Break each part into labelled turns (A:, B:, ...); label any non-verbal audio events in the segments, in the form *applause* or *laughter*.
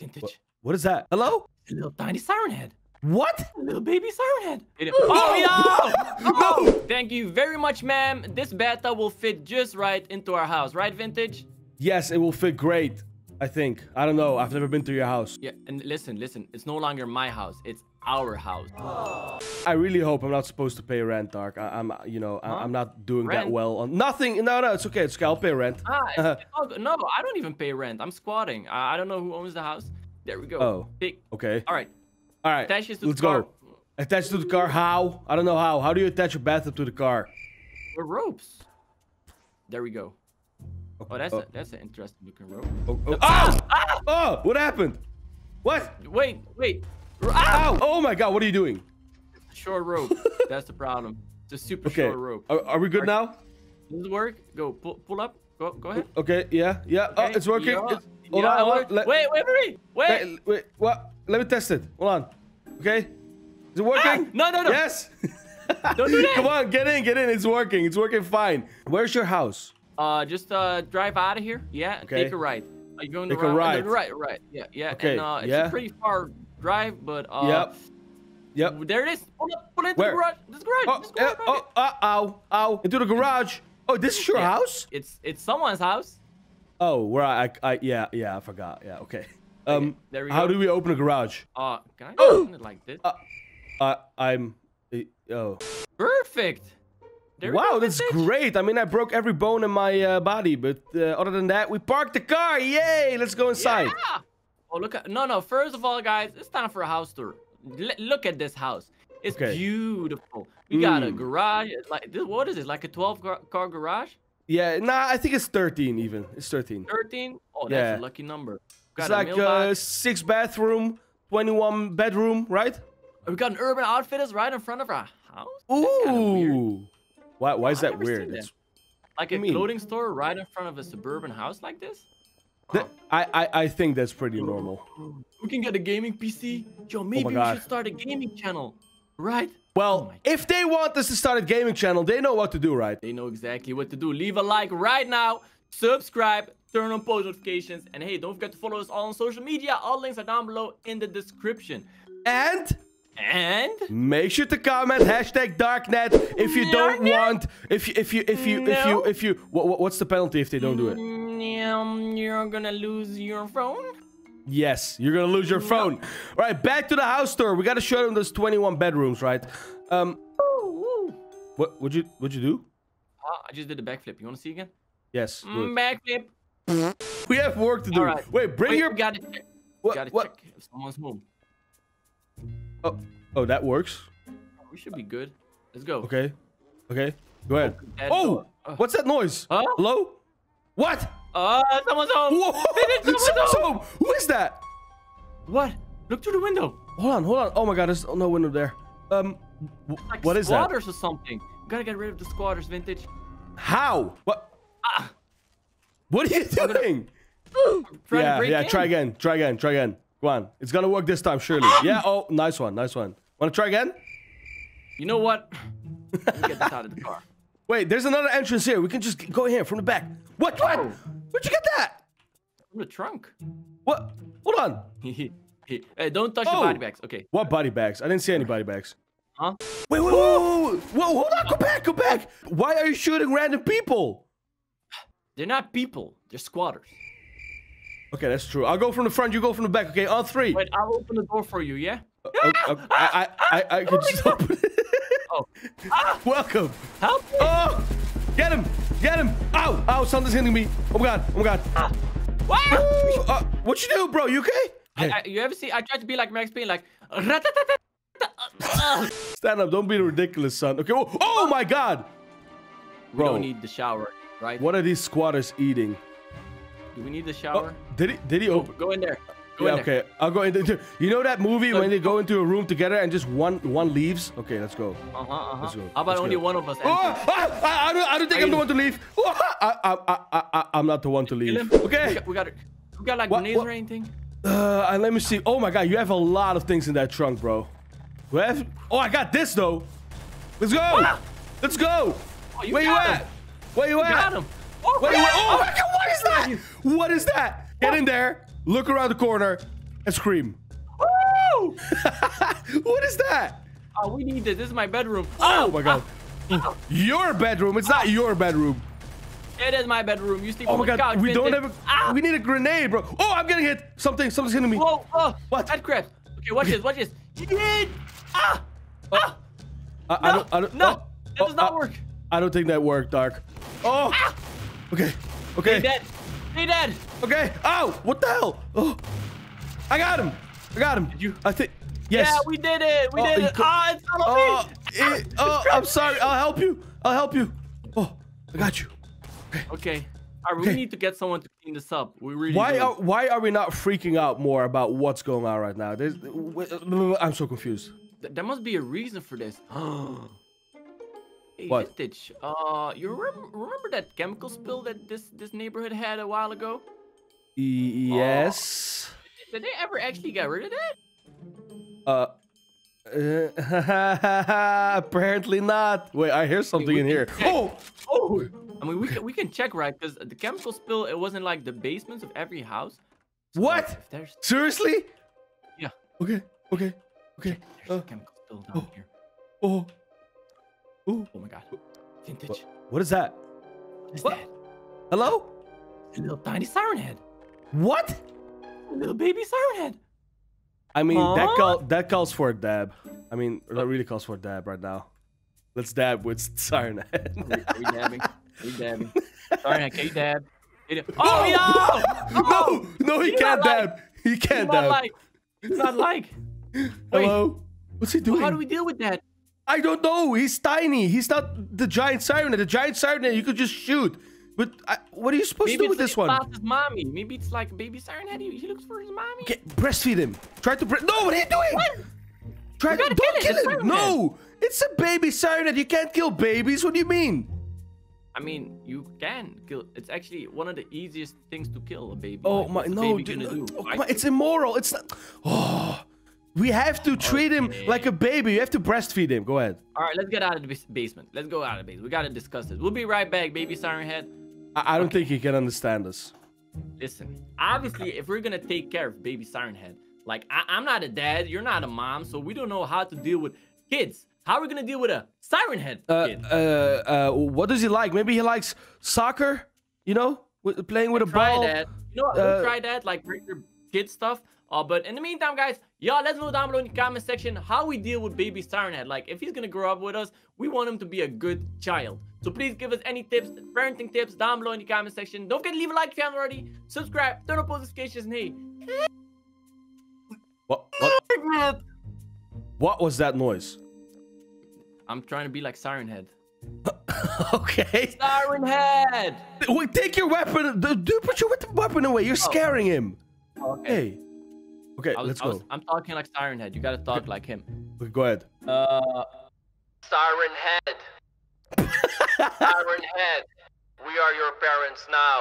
A: Vyntage.
B: What is that? Hello?
A: A little tiny siren head.
B: What?
A: A little baby siren head. Oh, yeah! *laughs*
B: No!
A: Oh, thank you very much, ma'am. This beta will fit just right into our house, right, Vyntage?
B: Yes, it will fit great. I think. I don't know. I've never been to your house.
A: Yeah, and listen, listen. It's no longer my house. It's our house.
B: I really hope I'm not supposed to pay rent, Dark. I, am you know, I, am not doing
A: Rent?
B: that well on nothing. No, no, it's okay. It's okay. I'll pay rent.
A: Ah, *laughs* no, I don't even pay rent. I'm squatting. I, I don't know who owns the house. There we go.
B: Oh.
A: Big.
B: Okay.
A: All right.
B: All right.
A: Attach to
B: Let's
A: the car.
B: go. Attach to the car. How? I don't know how. How do you attach a bathtub to the car?
A: With ropes. There we go. Oh, that's
B: oh.
A: a, that's an interesting looking rope.
B: Oh, oh.
A: Ah!
B: Ah! Oh, what happened? What?
A: Wait, wait. Ah!
B: Ow! Oh my god, what are you doing?
A: Short rope. *laughs* that's the problem. It's a super
B: Okay.
A: short rope.
B: Are, are we good
A: Are-
B: now?
A: Does it work? Go pull, pull up. Go go ahead.
B: Okay, yeah, yeah. Oh, it's working.
A: yeah,
B: It's- hold
A: yeah,
B: on, hold on. Let-
A: wait, wait, wait, wait.
B: Wait, wait, what? Let me test it. Hold on. Okay. Is it working?
A: Ah! No, no, no.
B: Yes.
A: Don't do that. *laughs*
B: Come on, get in, get in. It's working. It's working fine. Where's your house?
A: Uh, just uh, drive out of here. Yeah.
B: Okay.
A: Take a right. Are you going
B: Take
A: to
B: a
A: right?
B: right.
A: Right, right. Yeah, yeah.
B: Okay,
A: And, uh, it's
B: yeah.
A: a pretty far drive, but uh,
B: Yep. Yep.
A: There it is. Pull up, pull into
B: Where?
A: the garage. This garage.
B: Oh,
A: this garage.
B: oh, uh, ow, ow. Into the garage. Oh, this is your
A: Yeah.
B: house?
A: It's it's someone's house.
B: Oh, where I, I, I, yeah, yeah, I forgot. Yeah, okay. Um,
A: there we
B: how
A: go.
B: do we open a garage?
A: Uh, can I
B: Oh! *gasps*
A: open it like this?
B: Uh, Uh, I'm, uh, oh.
A: Perfect. There
B: Wow, that's
A: Vyntage.
B: great. I mean, I broke every bone in my uh, body, but uh, other than that, we parked the car. Yay! Let's go inside.
A: Yeah. Oh, look at no, no. First of all, guys, it's time for a house tour. L- look at this house. It's
B: Okay.
A: beautiful. We got a
B: Mm.
A: garage. It's Like this, what is it? Like a 12 gar- car garage?
B: Yeah, nah, I think it's 13 even. It's 13.
A: 13? Oh, that's
B: Yeah.
A: a lucky number.
B: It's
A: Got a
B: like uh, six bathroom, 21 bedroom, right?
A: We got an Urban Outfitters right in front of our house. That's kinda weird.
B: Ooh. Why, why is that weird?
A: that. Like a
B: mean?
A: clothing store right in front of a suburban house like this?
B: that- I, I, I think that's pretty normal.
A: We can get a gaming PC. Yo, oh maybe we
B: Oh God.
A: should start a gaming channel. Right?
B: Well, oh
A: my
B: if they want us to start a gaming channel, they know what to do, right?
A: They know exactly what to do. Leave a like right now. Subscribe. Turn on post notifications. And hey, don't forget to follow us all on social media. All links are down below in the description.
B: And
A: And
B: make sure to comment hashtag darknet if you don't
A: No, no.
B: want if you if you if you if you if you what, what- what's the penalty if they don't do it?
A: Mm, you're gonna lose your phone.
B: Yes, you're gonna lose your phone. All right, back to the house tour. We gotta show them those 21 bedrooms, right? Um,
A: Ooh,
B: what would you would you do?
A: Ah, I just did a backflip. You wanna see again?
B: Yes,
A: Mm, backflip.
B: We have work to do.
A: Alright.
B: Wait, bring
A: Wait,
B: your
A: we gotta check.
B: what,
A: gotta
B: what?
A: check if someone's home.
B: Oh, oh, that works.
A: We should be good. Let's go.
B: Okay, okay, go ahead.
A: that
B: Oh.
A: Uh.
B: what's that noise?
A: Huh?
B: Hello? What?
A: Uh, someone's home.
B: Whoa! *laughs*
A: Someone's home.
B: home. Who is that?
A: What? Look through the window.
B: Hold on, hold on. Oh my God, there's no window there. Um,
A: Like
B: what is that?
A: squatters or something. We gotta get rid of the squatters, Vyntage.
B: How? What?
A: Ah,
B: What are you doing?
A: to
B: yeah, yeah.
A: in.
B: Try again. Try again. Try again. Go on. It's gonna work this time, surely. *coughs* yeah. Oh, nice one. Nice one. Wanna try again?
A: You know what? *coughs* Let me get this out of the car.
B: Wait, there's another entrance here. We can just go here from the back. What? What?
A: Oh.
B: Where'd you get that?
A: From the trunk.
B: What? Hold on. *laughs*
A: hey, don't touch
B: Oh.
A: the body bags. Okay.
B: What body bags? I didn't see any body bags.
A: Huh?
B: Wait, wait, wait, whoa, whoa, whoa, hold on, go back, go back. Why are you shooting random people?
A: They're not people. They're squatters.
B: Okay, that's true. I'll go from the front, you go from the back. Okay, on three.
A: Wait, I'll open the door for you, yeah?
B: Oh, oh, I, I, I, I can just open it. *laughs*
A: Oh. Ah, *laughs*
B: Welcome.
A: help me!
B: Oh, get him, get him. Ow, ow, something's hitting me. Oh my god, oh my god.
A: Ah. Wow!
B: Uh, what you do, bro? You okay?
A: I, I, you ever see? I tried to be like Max Payne, like. Ah. *laughs*
B: Stand up. Don't be ridiculous, son. Okay. Oh, oh my god.
A: We don't need the shower, right?
B: What are these squatters eating?
A: Do we need the
B: Oh,
A: shower?
B: Did he? Did he
A: Go,
B: open?
A: go in there. Go
B: Yeah,
A: in there.
B: okay. I'll go into. You know that movie when they go into a room together and just one one leaves? Okay, let's go.
A: Uh huh. Uh huh.
B: Let's go,
A: How about
B: let's
A: only
B: go.
A: one of us?
B: Oh,
A: enters?
B: ah, I, I, don't, I don't think
A: Are
B: I'm the one to leave. Oh, I, I, I, I, I'm not the one to leave.
A: Him? We
B: Okay.
A: got, we got, we got like
B: What-
A: grenades
B: what-
A: or anything?
B: Uh, let me see. Oh my god, you have a lot of things in that trunk, bro. You have- Oh, I got this though. Let's go.
A: Wow.
B: Let's go.
A: Oh, you
B: Where you at? Where you at?
A: Got him. Oh,
B: Where you at? Oh
A: oh,
B: my god, what is that? What is that? Get in there. Look around the corner. and scream.
A: Woo! *laughs*
B: what is that?
A: Oh, we need this. This is my bedroom.
B: Oh my god.
A: Ah,
B: Your bedroom. It's not your bedroom.
A: it is my bedroom. You sleep
B: Oh
A: on
B: my god.
A: couch.
B: We don't have a.
A: Ah!
B: We need a grenade, bro. Oh, I'm getting hit. Something. Something's hitting me.
A: Whoa, whoa.
B: What?
A: Head crabs. Okay, watch this. Watch this. Ah! Ah!
B: I, I
A: No!
B: don't. I don't.
A: no!
B: oh,
A: that does
B: oh,
A: not
B: I-
A: work.
B: I don't think that worked, Dark. Oh.
A: Ah!
B: Okay. Okay.
A: dead. He dead.
B: Okay. Oh, What the hell? Oh. I got him. I got him.
A: Did you?
B: I think. Yes.
A: Yeah, we did it. We
B: Oh,
A: did it. Ah, it's all on
B: Oh, it, oh, I'm sorry. I'll help you. I'll help you. Oh, I got you.
A: Okay. All right,
B: Okay.
A: we need to get someone to clean this up. We really
B: Why
A: do.
B: are why are we not freaking out more about what's going on right now? There's, I'm so confused.
A: Th- there must be a reason for this. *gasps* *gasps* hey,
B: What?
A: Uh, you remember, remember that chemical spill that this this neighborhood had a while ago?
B: E- Yes.
A: Did they ever actually get rid of that?
B: Uh. uh, *laughs* apparently not. Wait, I hear something in here.
A: check.
B: Oh,
A: Oh, I mean, we can we can check right because the chemical spill it wasn't like the basements of every house. So,
B: What?
A: there's
B: seriously?
A: Yeah.
B: Okay. Okay. Okay.
A: there's
B: Uh,
A: a chemical spill down
B: oh.
A: here.
B: oh. Oh.
A: Oh my god, Vyntage.
B: What is that?
A: What is
B: What?
A: that?
B: Hello?
A: A little tiny siren head.
B: What?
A: A little baby siren head.
B: I mean, that call that calls for a dab. I mean, that oh. really calls for a dab right now. Let's dab with *laughs* Siren
A: Are
B: Head.
A: we, are we dabbing? Are we dabbing? Siren head, can you dab? Can you- *laughs* Oh *laughs* no!
B: no, no, he
A: do
B: can't
A: not like-
B: dab. He can't
A: not
B: dab.
A: like. Do not like. Wait,
B: Hello? What's he doing?
A: How do we deal with that?
B: I don't know. He's tiny. He's not the giant siren. The giant siren you could just shoot. But I, what are you supposed
A: Maybe
B: to do
A: it's,
B: with this
A: it's
B: one?
A: not his mommy. Maybe it's like a baby siren head. He, he looks for his mommy.
B: Okay, breastfeed him. Try to breast. No, what are you doing? Try
A: We
B: to don't
A: kill it.
B: kill him. No, it's a baby siren head. You can't kill babies. What do you mean?
A: I mean, you can kill. It's actually one of the easiest things to kill a baby.
B: Oh
A: Like,
B: my no, dude, no, oh,
A: Bite
B: come on,
A: you?
B: it's immoral. It's not. Oh, we have to treat him like a baby. You have to breastfeed him. Go ahead.
A: All right, let's get out of the basement. Let's go out of the basement. We gotta discuss this. We'll be right back, baby siren head.
B: I, I don't think he can understand us.
A: Listen, obviously, if we're gonna take care of baby siren head, like I- I'm not a dad, you're not a mom, so we don't know how to deal with kids. How are we gonna deal with a siren head
B: Uh,
A: kid?
B: uh, uh, what does he like? Maybe he likes soccer. You know, with, playing with a
A: try
B: ball.
A: that. You know what?
B: uh,
A: we'll try that, like regular kid stuff. Uh, but in the meantime, guys, y'all, let's know down below in the comment section how we deal with baby siren head. Like, if he's gonna grow up with us, we want him to be a good child. So please give us any tips, parenting tips down below in the comment section. Don't forget to leave a like if you haven't already. Subscribe, turn on post notifications, and hey,
B: What? What? What was that noise?
A: I'm trying to be like Siren Head. *laughs*
B: okay.
A: Siren Head!
B: Wait, take your weapon. Dude, put your weapon away. You're scaring him.
A: Okay.
B: Hey. Okay,
A: I was,
B: let's
A: I was,
B: go.
A: I'm talking like Siren Head. You gotta talk like him.
B: Okay, go ahead.
A: Uh. Siren Head. Siren Head. We are your parents now.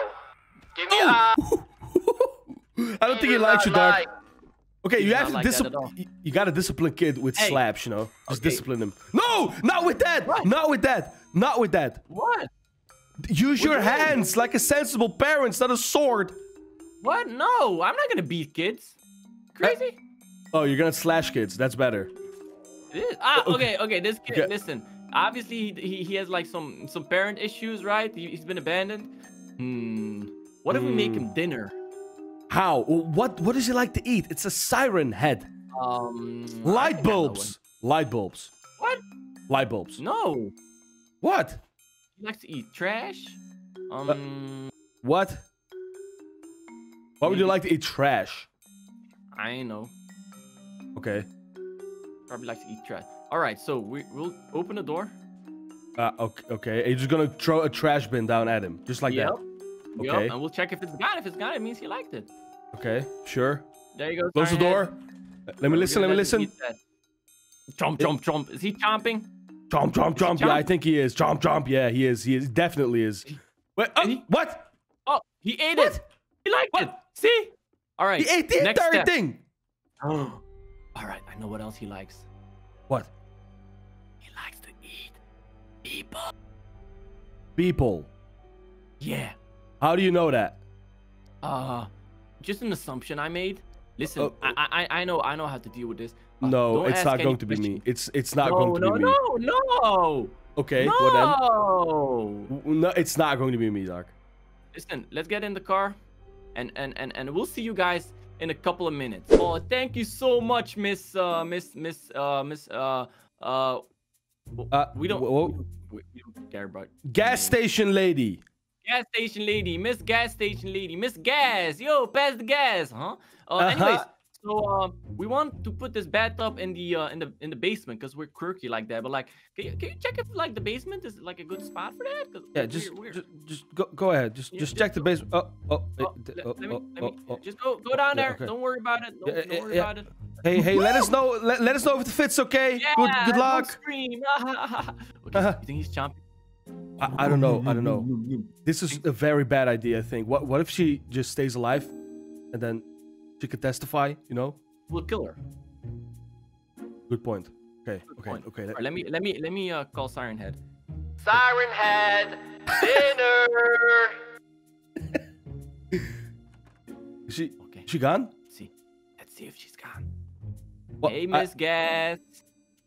A: Give me
B: Oh! *laughs* I don't think he likes you, Dark. Okay, you
A: does
B: have to
A: like
B: discipline. You, you gotta discipline kid with
A: Hey.
B: slaps, you know. Just
A: Okay.
B: discipline him. No, not with that.
A: What?
B: Not with that. Not with that.
A: What?
B: Use your
A: do you mean?
B: hands like a sensible parent, not a sword.
A: What? No, I'm not gonna beat kids. Crazy?
B: Oh, you're gonna slash kids. That's better.
A: Ah, okay, okay. This kid,
B: Okay.
A: listen. Obviously, he, he he has like some some parent issues, right? He, he's been abandoned. Hmm. What if we make him dinner?
B: How? What? What does he like to eat? It's a siren head.
A: Um.
B: Light
A: think I know
B: bulbs. Light bulbs.
A: What?
B: Light bulbs.
A: No.
B: What?
A: He likes to eat trash. Um.
B: What? Why would you like to eat trash?
A: I know.
B: Okay.
A: Probably likes to eat trash. All right. So we we'll open the door.
B: Uh, okay. Okay. And you're just gonna throw a trash bin down at him, just like
A: yep.
B: that.
A: Yep,
B: Okay.
A: And we'll check if it's gone. If it's gone, it means he liked it.
B: Okay. Sure.
A: There you go.
B: Close the door. Let me listen. Let me
A: let him
B: listen.
A: Chomp, chomp, chomp. Is he chomping?
B: Jump,
A: Is he.
B: Yeah, I think he is. Jump, jump. Yeah, he is. He is. Definitely is. Wait. Oh,
A: he-
B: what?
A: Oh, he ate
B: What?
A: it. He liked it. See? All right.
B: He ate the
A: next
B: entire
A: step.
B: thing. *gasps*
A: All right. I know what else he likes.
B: What?
A: He likes to eat people.
B: People.
A: Yeah.
B: How do you know that?
A: Uh, just an assumption I made. Listen,
B: Oh.
A: I, I I know I know how to deal with this. Uh,
B: No, it's not going to be me. It's it's not
A: no,
B: going to
A: no,
B: be me.
A: no, no,
B: Okay,
A: no.
B: well then. No, it's not going to be me, Dark.
A: Listen, let's get in the car, and and and and we'll see you guys in a couple of minutes. Oh, thank you so much, Miss uh Miss Miss uh Miss uh uh.
B: Uh,
A: We don't.
B: whoa.
A: We, we, we don't care about
B: Gas station lady.
A: gas station lady, Miss Gas Station lady, Miss Gas. Yo, pass the gas, huh? Uh,
B: Uh-huh.
A: Anyways, so um, we want to put this bathtub in the uh, in the in the basement because we're quirky like that. But like, can you, can you check if like the basement is like a good spot for that?
B: Yeah, just
A: we're-
B: just, just go go ahead. Just
A: Yeah,
B: just
A: just
B: check the
A: go-
B: basement. Oh oh
A: Oh, let,
B: d-
A: let
B: oh,
A: me
B: oh,
A: let
B: oh,
A: me
B: oh.
A: just go go down
B: Yeah,
A: there.
B: okay.
A: Don't worry about it. Don't,
B: Yeah,
A: don't worry about it.
B: Hey hey, let us know. Let, let us know if it fits. Okay.
A: Yeah,
B: good good luck.
A: Scream. *laughs* okay,
B: Uh-huh.
A: you think he's chomping?
B: I, I don't know. I don't know. This is a very bad idea. I think. What what if she just stays alive, and then she could testify? You know.
A: We'll kill her.
B: Good point. Okay.
A: Good
B: Okay.
A: point.
B: Okay.
A: All right, let me let me let me uh, call Siren Head.
C: Siren Head, dinner.
B: Is *laughs* she
A: Okay.
B: she gone?
A: Let's see. Let's see if she's gone.
B: What?
A: Hey,
B: I-
A: Miss Gas.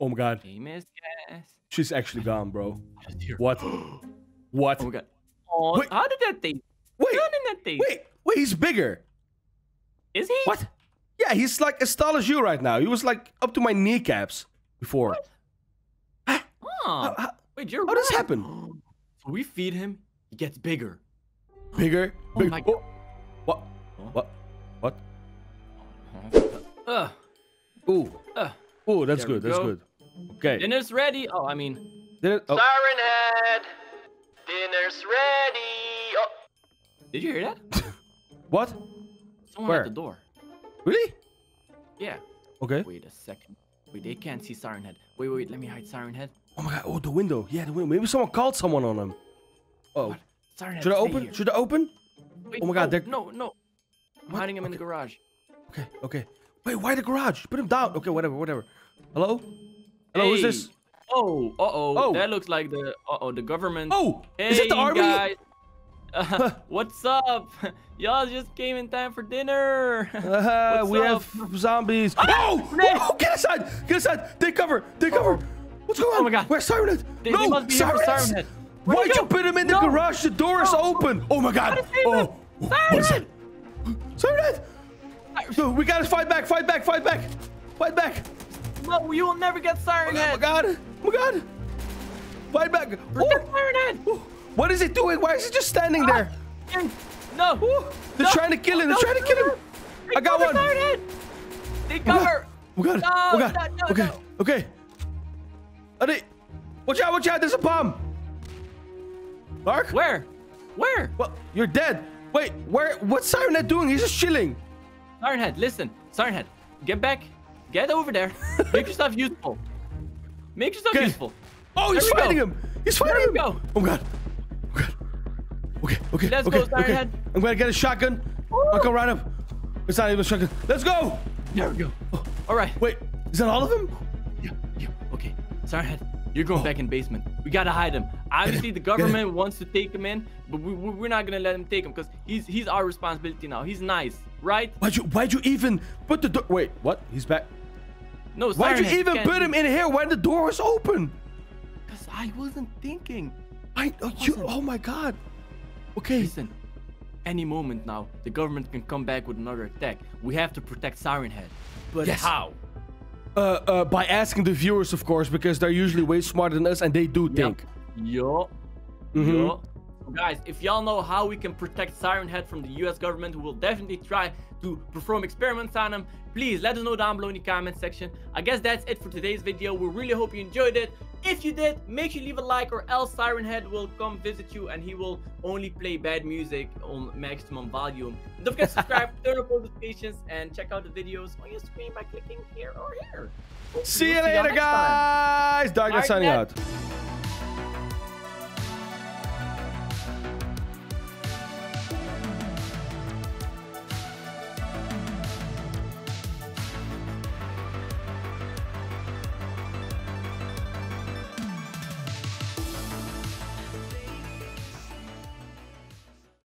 B: oh my god.
A: Hey, Miss Gas.
B: She's actually gone, bro.
A: I just hear-
B: What? *gasps* What?
A: Oh my god. Oh,
B: Wait.
A: how did that thing?
B: Wait.
A: How did that thing?
B: Wait. Wait. He's bigger.
A: Is he?
B: What? Yeah, he's like as tall as you right now. He was like up to my kneecaps before.
A: Oh.
B: How- how-
A: Wait, you're
B: how does
A: right.
B: happen?
A: So we feed him, he gets bigger.
B: bigger?
A: Oh
B: big-
A: my
B: oh. What?
A: Huh?
B: What? What?
A: Ugh.
B: Ooh.
A: Ugh.
B: Ooh, that's
A: There
B: good. That's
A: go.
B: good. Okay.
A: Dinner's ready. Oh, I mean,
B: Did it? Oh,
C: Siren Head, dinner's ready. Oh,
A: did you hear that? *laughs*
B: what?
A: Someone
B: Where?
A: at the door.
B: Really?
A: Yeah.
B: Okay.
A: Wait a second. Wait, they can't see Siren Head. Wait, wait, let me hide Siren Head.
B: Oh my god. Oh, the window. Yeah, the window. Maybe someone called someone on him. Oh.
A: What? Siren Head,
B: Should I open?
A: here.
B: Should I open?
A: Wait,
B: Oh my God,
A: no,
B: they're-
A: No, no. I'm
B: What?
A: hiding him in the garage.
B: Okay. Okay. Wait, why the garage? Put him down. Okay, whatever, whatever. Hello? Hello, who's this?
A: Oh, uh-oh.
B: Oh.
A: That looks like the, uh-oh, the government.
B: Oh,
A: Hey,
B: is it the army?
A: guys. Uh, *laughs* what's up? *laughs* Y'all just came in time for dinner. *laughs*
B: Uh, we
A: up?
B: have zombies. Oh!
A: Grenade!
B: oh! Get aside! Get aside! Take cover! Take cover! What's going on?
A: Oh my God.
B: Where's Siren Head?
A: They-
B: no!
A: they must be
B: Siren
A: Siren
B: Head!
A: Head.
B: Why'd you put him in the
A: No.
B: garage? The door is open! Oh my god!
A: Gotta save him.
B: Oh! What is it? Siren Head! No, we gotta fight back! Fight back! Fight back! Fight back!
A: no, you will never get
B: Oh my god! Oh my god! Fight back!
A: Protect
B: Oh!
A: Siren Head.
B: Oh! What is it doing? Why is it just standing there?
A: No.
B: Oh! They're
A: No.
B: trying to kill him! They're
A: No,
B: trying to kill him!
A: They
B: I got one!
A: Head. They
B: Oh god.
A: cover.
B: Oh god!
A: No,
B: oh god!
A: no,
B: okay, okay. Are they? Watch out! Watch out! There's a bomb. Mark?
A: Where? Where?
B: Well, you're dead. Wait, where? What's Siren Head doing? He's just chilling.
A: Siren Head, listen. Siren Head, get back. Get over there. *laughs* Make yourself useful. Make yourself
B: Okay.
A: useful.
B: Oh, he's
A: we
B: fighting
A: go.
B: him. He's fighting him.
A: we go.
B: Oh god. Oh god. Okay, okay,
A: Let's
B: okay,
A: go,
B: okay.
A: Head.
B: I'm gonna get a shotgun. I'll come right up. It's not even a shotgun. Let's go.
A: There we go. Oh. All right.
B: Wait, is that all of them?
A: Yeah, yeah, okay. Siren Head, you're going oh. back in basement. We gotta hide him. *laughs* Obviously, the government wants to take him in, but we, we- we're not gonna let him take him because he's he's our responsibility now. He's nice, right?
B: Why'd you? Why'd you even put the door? Wait, what? He's back.
A: No,
B: Why'd you even
A: can't
B: put him in here when the door was open?
A: Because I wasn't thinking.
B: I. Oh, you, oh my god. Okay.
A: Listen, any moment now, the government can come back with another attack. We have to protect Siren Head. But
B: Yes.
A: how?
B: Uh, uh, by asking the viewers, of course, because they're usually way smarter than us and they do think.
A: Yo.
B: Mhm.
A: Yo. So guys, if y'all know how we can protect Siren Head from the US government, we will definitely try to perform experiments on him. Please let us know down below in the comment section. I guess that's it for today's video. We really hope you enjoyed it. If you did, make sure you leave a like or else Siren Head will come visit you and he will only play bad music on maximum volume. Don't forget to subscribe, *laughs* turn on notifications, and check out the videos on your screen by clicking here or here. Hopefully
B: See you later,
A: time.
B: guys. Darkness signing
A: Darknet.
B: out.